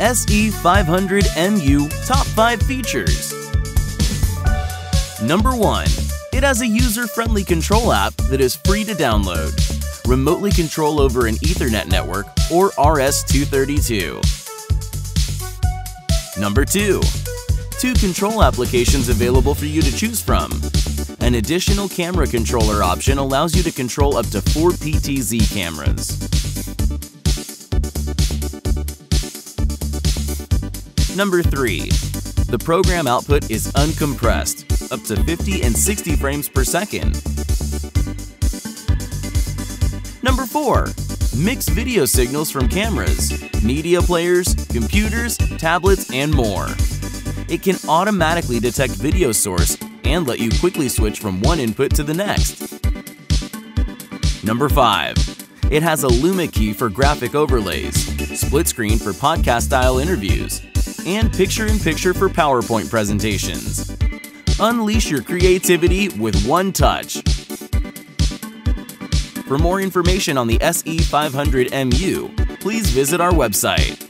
SE500MU Top 5 Features Number 1. It has a user-friendly control app that is free to download. Remotely control over an Ethernet network or RS-232. Number 2. Two control applications available for you to choose from. An additional camera controller option allows you to control up to 4 PTZ cameras. Number 3. The program output is uncompressed, up to 50 and 60 frames per second. Number 4. Mix video signals from cameras, media players, computers, tablets, and more. It can automatically detect video source and let you quickly switch from one input to the next. Number 5. It has a Luma key for graphic overlays, split screen for podcast-style interviews, and picture-in-picture -picture for PowerPoint presentations. Unleash your creativity with one touch. For more information on the SE500MU, please visit our website.